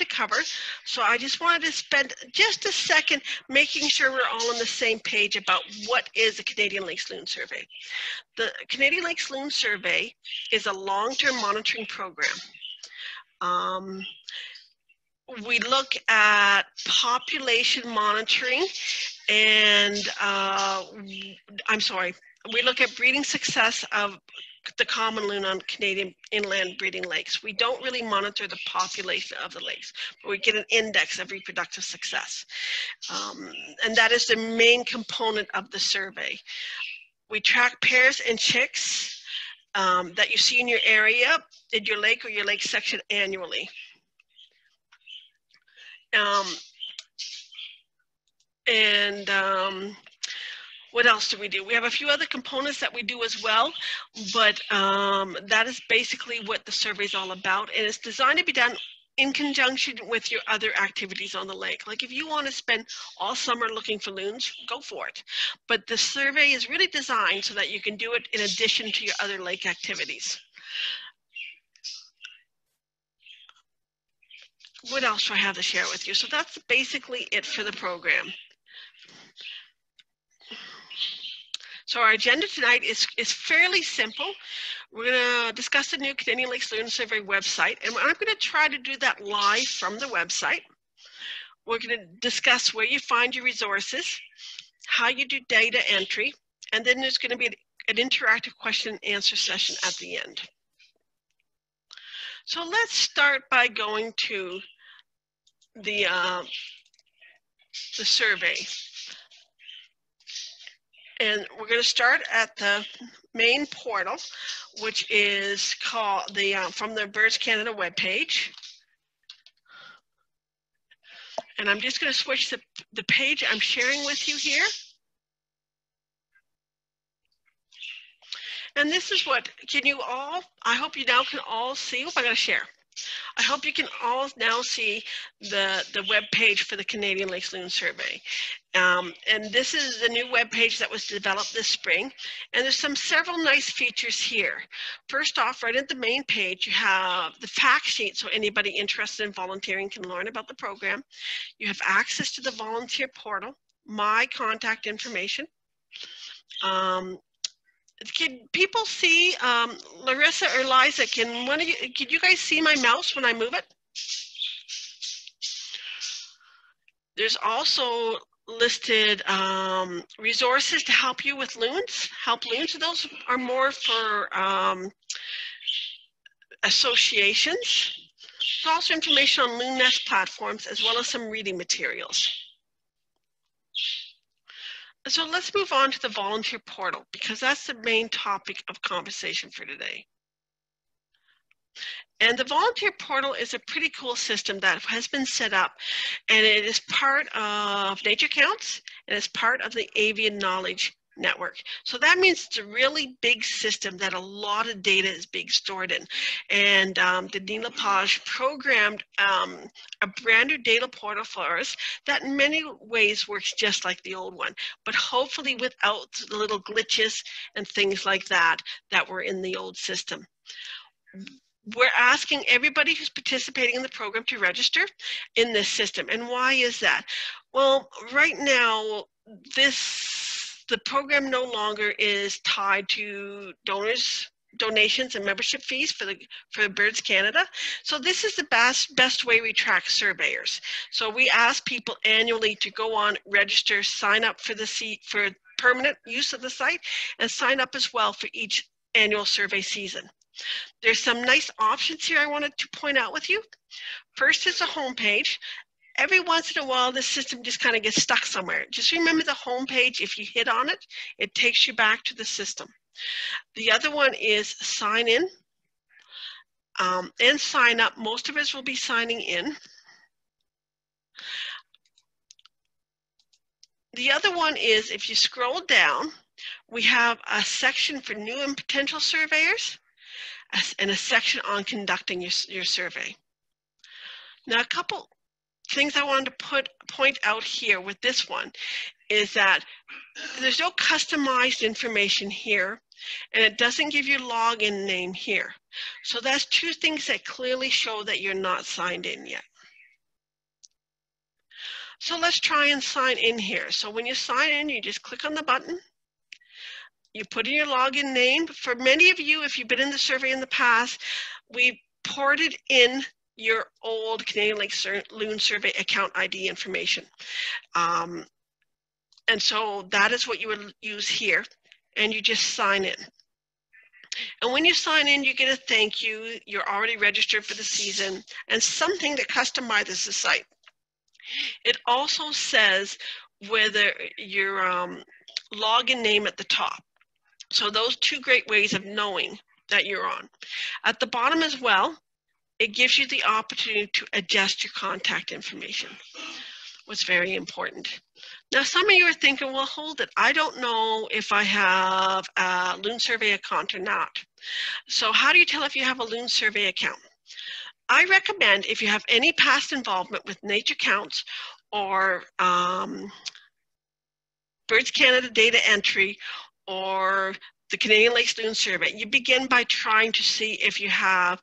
to cover. So I just wanted to spend just a second making sure we're all on the same page about what is the Canadian Lakes Loon Survey. The Canadian Lakes Loon Survey is a long-term monitoring program. Um, we look at population monitoring and uh, I'm sorry, we look at breeding success of the common loon on Canadian inland breeding lakes. We don't really monitor the population of the lakes, but we get an index of reproductive success. Um, and that is the main component of the survey. We track pairs and chicks um, that you see in your area, in your lake or your lake section annually. Um, and um, what else do we do? We have a few other components that we do as well, but um, that is basically what the survey is all about. And it's designed to be done in conjunction with your other activities on the lake. Like if you want to spend all summer looking for loons, go for it. But the survey is really designed so that you can do it in addition to your other lake activities. What else do I have to share with you? So that's basically it for the program. So our agenda tonight is, is fairly simple. We're going to discuss the new Canadian Lakes Loon Survey website, and I'm going to try to do that live from the website. We're going to discuss where you find your resources, how you do data entry, and then there's going to be an interactive question and answer session at the end. So let's start by going to the, uh, the survey. And we're going to start at the main portal, which is called the uh, from the Birds Canada webpage. And I'm just going to switch the, the page I'm sharing with you here. And this is what, can you all, I hope you now can all see, oh, I got to share. I hope you can all now see the, the web page for the Canadian Lakes Loon Survey. Um, and this is the new web page that was developed this spring. And there's some several nice features here. First off, right at the main page, you have the fact sheet so anybody interested in volunteering can learn about the program. You have access to the volunteer portal, my contact information. Um, can people see um, Larissa or Liza? Can one of you? Can you guys see my mouse when I move it? There's also listed um, resources to help you with loons. Help loons. Those are more for um, associations. There's also information on loon nest platforms as well as some reading materials. So let's move on to the volunteer portal because that's the main topic of conversation for today. And the volunteer portal is a pretty cool system that has been set up and it is part of Nature Counts and it's part of the Avian Knowledge network. So that means it's a really big system that a lot of data is being stored in. And um, Denis Lepage programmed um, a brand new data portal for us that in many ways works just like the old one, but hopefully without the little glitches and things like that that were in the old system we're asking everybody who's participating in the program to register in this system. And why is that? Well, right now, this the program no longer is tied to donors donations and membership fees for the for Birds Canada. So this is the best best way we track surveyors. So we ask people annually to go on, register, sign up for the seat for permanent use of the site, and sign up as well for each annual survey season. There's some nice options here I wanted to point out with you. First is a homepage every once in a while, the system just kind of gets stuck somewhere. Just remember the home page. If you hit on it, it takes you back to the system. The other one is sign in um, and sign up. Most of us will be signing in. The other one is if you scroll down, we have a section for new and potential surveyors and a section on conducting your, your survey. Now, a couple things I wanted to put point out here with this one is that there's no customized information here and it doesn't give you login name here. So that's two things that clearly show that you're not signed in yet. So let's try and sign in here. So when you sign in, you just click on the button. You put in your login name. For many of you, if you've been in the survey in the past, we ported in your old Canadian Lake Loon Survey account ID information. Um, and so that is what you would use here. And you just sign in. And when you sign in, you get a thank you. You're already registered for the season and something that customizes the site. It also says whether your um, login name at the top. So those two great ways of knowing that you're on. At the bottom as well, it gives you the opportunity to adjust your contact information. What's very important. Now, some of you are thinking, well, hold it. I don't know if I have a Loon Survey account or not. So how do you tell if you have a Loon Survey account? I recommend if you have any past involvement with nature counts or um, Birds Canada data entry or the Canadian Lake Loon Survey, you begin by trying to see if you have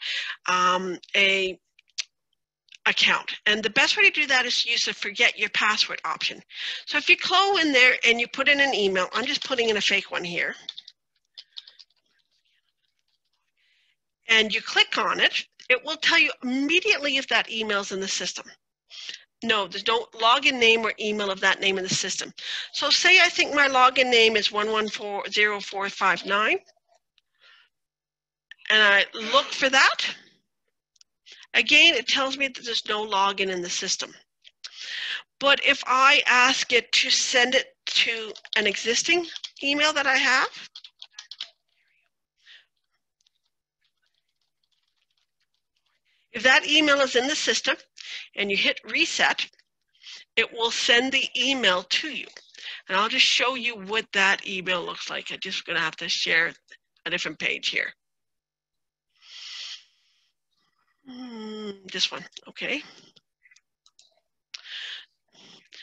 um, a account. And the best way to do that is to use the forget your password option. So if you go in there and you put in an email, I'm just putting in a fake one here. And you click on it, it will tell you immediately if that email is in the system. No, there's no login name or email of that name in the system. So say I think my login name is 1140459 and I look for that Again, it tells me that there's no login in the system. But if I ask it to send it to an existing email that I have, if that email is in the system and you hit reset, it will send the email to you. And I'll just show you what that email looks like. I'm just gonna have to share a different page here. Mm, this one, okay.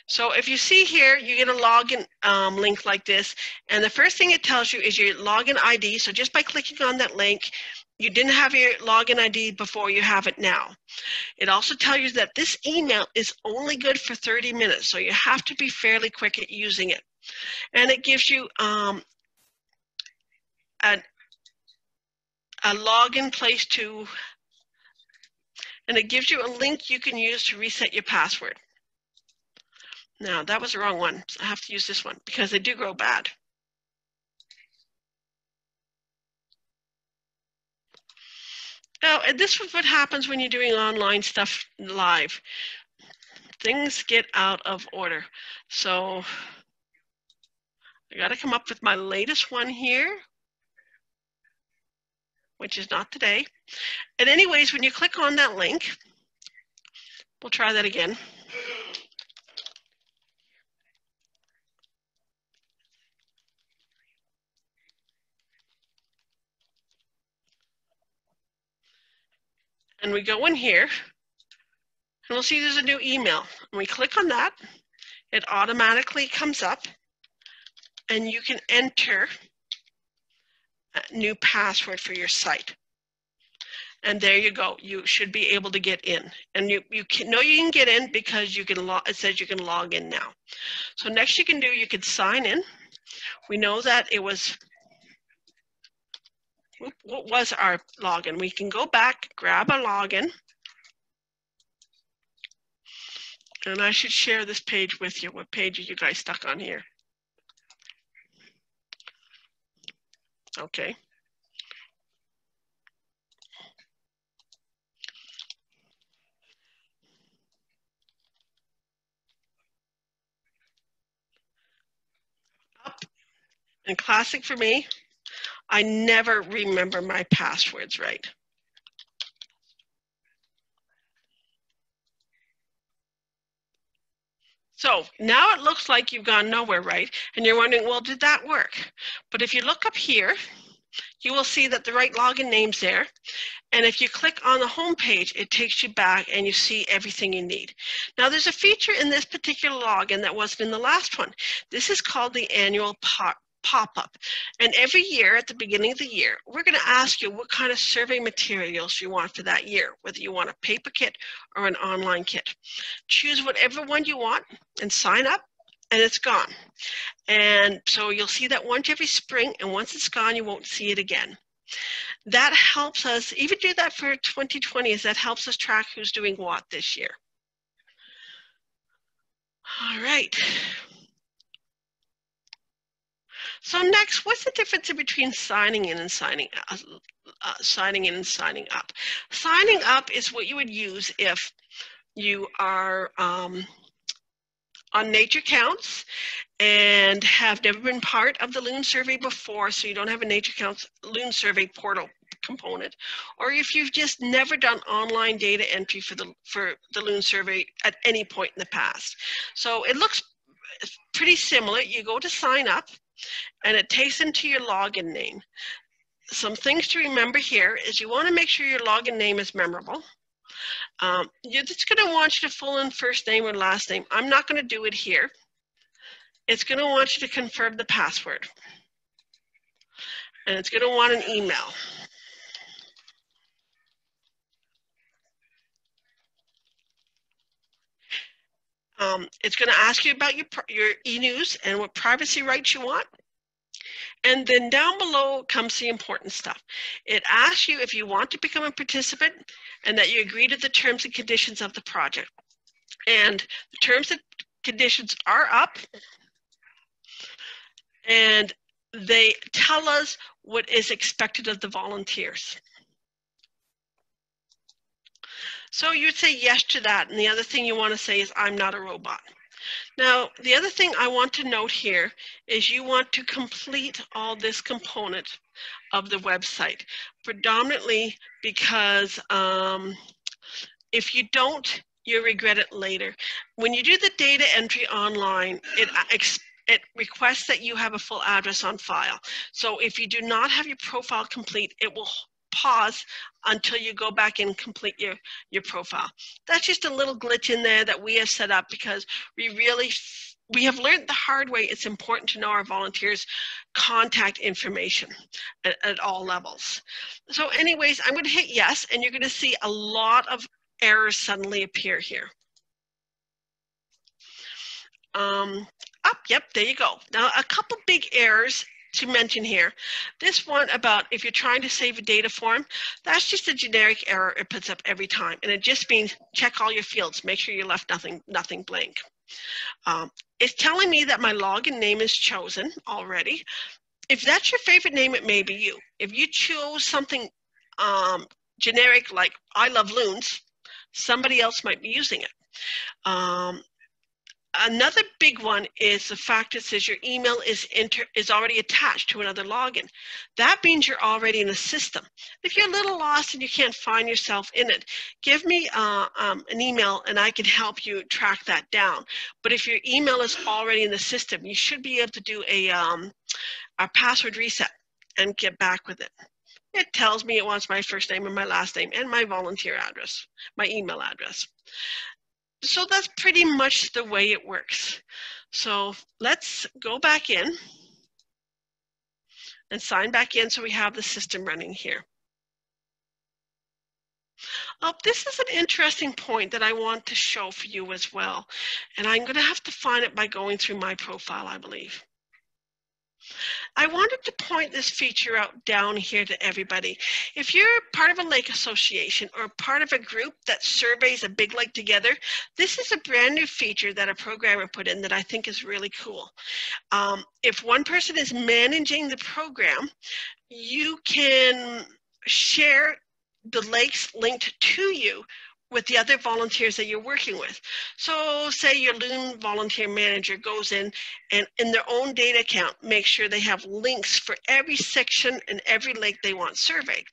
So if you see here, you get a login um, link like this, and the first thing it tells you is your login ID. So just by clicking on that link, you didn't have your login ID before you have it now. It also tells you that this email is only good for 30 minutes, so you have to be fairly quick at using it. And it gives you um, a, a login place to and it gives you a link you can use to reset your password. Now, that was the wrong one. I have to use this one because they do grow bad. Now, uh, this is what happens when you're doing online stuff live. Things get out of order. So I got to come up with my latest one here which is not today. And anyways, when you click on that link, we'll try that again. And we go in here, and we'll see there's a new email. And we click on that, it automatically comes up, and you can enter a new password for your site. And there you go. You should be able to get in. And you, you can know you can get in because you can log, it says you can log in now. So next you can do, you can sign in. We know that it was, what was our login? We can go back, grab a login. And I should share this page with you. What page are you guys stuck on here? Okay. Up. And classic for me, I never remember my passwords right. So now it looks like you've gone nowhere, right? And you're wondering, well, did that work? But if you look up here, you will see that the right login name's there. And if you click on the home page, it takes you back and you see everything you need. Now there's a feature in this particular login that wasn't in the last one. This is called the annual pop-up. And every year at the beginning of the year, we're going to ask you what kind of survey materials you want for that year, whether you want a paper kit or an online kit. Choose whatever one you want and sign up and it's gone. And so you'll see that once every spring and once it's gone, you won't see it again. That helps us, even do that for 2020, is that helps us track who's doing what this year. All right. So next, what's the difference between signing in and signing uh, uh, signing in and signing up? Signing up is what you would use if you are um, on Nature Counts and have never been part of the Loon survey before, so you don't have a Nature Counts Loon survey portal component, or if you've just never done online data entry for the for the Loon survey at any point in the past. So it looks pretty similar. You go to sign up, and it takes into your login name. Some things to remember here is you want to make sure your login name is memorable. Um, you're just going to want you to fill in first name or last name. I'm not going to do it here. It's going to want you to confirm the password. And it's going to want an email. Um, it's going to ask you about your, your e-news and what privacy rights you want. And then down below comes the important stuff. It asks you if you want to become a participant and that you agree to the terms and conditions of the project. And the terms and conditions are up and they tell us what is expected of the volunteers. So you'd say yes to that. And the other thing you want to say is, I'm not a robot. Now, the other thing I want to note here is you want to complete all this component of the website, predominantly because um, if you don't, you'll regret it later. When you do the data entry online, it it requests that you have a full address on file. So if you do not have your profile complete, it will pause until you go back and complete your, your profile. That's just a little glitch in there that we have set up because we really, we have learned the hard way it's important to know our volunteers contact information at, at all levels. So anyways, I'm gonna hit yes and you're gonna see a lot of errors suddenly appear here. Um, up, yep, there you go. Now, a couple big errors to mention here. This one about if you're trying to save a data form, that's just a generic error it puts up every time. And it just means check all your fields, make sure you left nothing, nothing blank. Um, it's telling me that my login name is chosen already. If that's your favorite name, it may be you. If you chose something um, generic like I love loons, somebody else might be using it. Um, Another big one is the fact that says your email is inter, is already attached to another login. That means you're already in the system. If you're a little lost and you can't find yourself in it, give me uh, um, an email and I can help you track that down. But if your email is already in the system, you should be able to do a, um, a password reset and get back with it. It tells me it wants my first name and my last name and my volunteer address, my email address so that's pretty much the way it works. So let's go back in and sign back in so we have the system running here. Oh, this is an interesting point that I want to show for you as well. And I'm going to have to find it by going through my profile, I believe. I wanted to point this feature out down here to everybody. If you're part of a lake association or part of a group that surveys a big lake together, this is a brand new feature that a programmer put in that I think is really cool. Um, if one person is managing the program, you can share the lakes linked to you with the other volunteers that you're working with. So say your Loon volunteer manager goes in and in their own data account, make sure they have links for every section and every lake they want surveyed.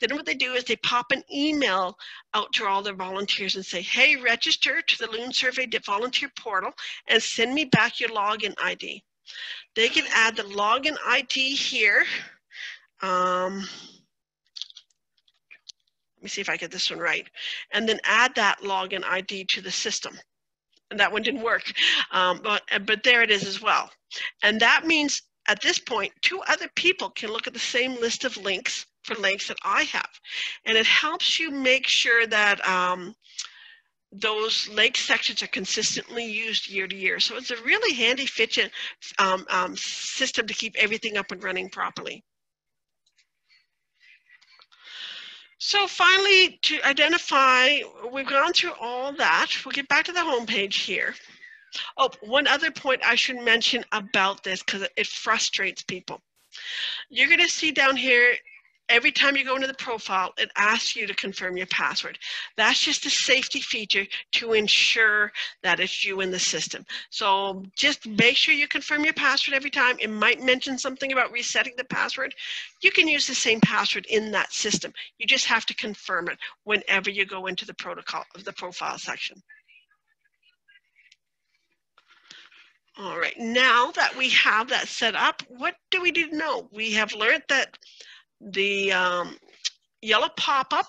Then what they do is they pop an email out to all their volunteers and say, hey, register to the Loon Survey volunteer portal and send me back your login ID. They can add the login ID here. Um, let me see if I get this one right, and then add that login ID to the system. And that one didn't work, um, but, but there it is as well. And that means at this point, two other people can look at the same list of links for links that I have. And it helps you make sure that um, those lake sections are consistently used year to year. So it's a really handy feature um, um, system to keep everything up and running properly. So finally, to identify, we've gone through all that. We'll get back to the home page here. Oh, one other point I should mention about this because it frustrates people. You're going to see down here every time you go into the profile, it asks you to confirm your password. That's just a safety feature to ensure that it's you in the system. So just make sure you confirm your password every time. It might mention something about resetting the password. You can use the same password in that system. You just have to confirm it whenever you go into the protocol of the profile section. All right, now that we have that set up, what do we need to know? We have learned that the um, yellow pop-up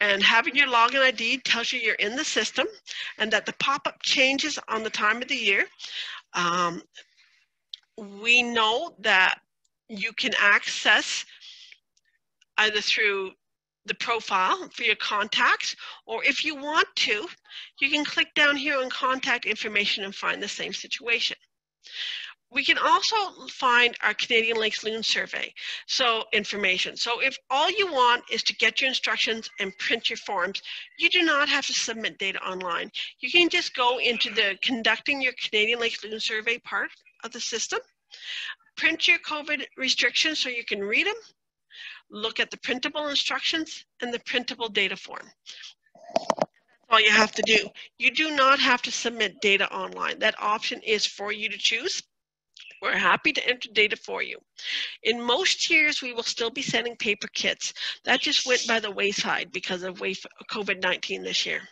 and having your login ID tells you you're in the system and that the pop-up changes on the time of the year. Um, we know that you can access either through the profile for your contacts, or if you want to, you can click down here on contact information and find the same situation. We can also find our Canadian Lakes Loon Survey, so information. So if all you want is to get your instructions and print your forms, you do not have to submit data online. You can just go into the conducting your Canadian Lakes Loon Survey part of the system, print your COVID restrictions so you can read them, look at the printable instructions and the printable data form That's all you have to do. You do not have to submit data online. That option is for you to choose. We're happy to enter data for you. In most years, we will still be sending paper kits. That just went by the wayside because of COVID-19 this year.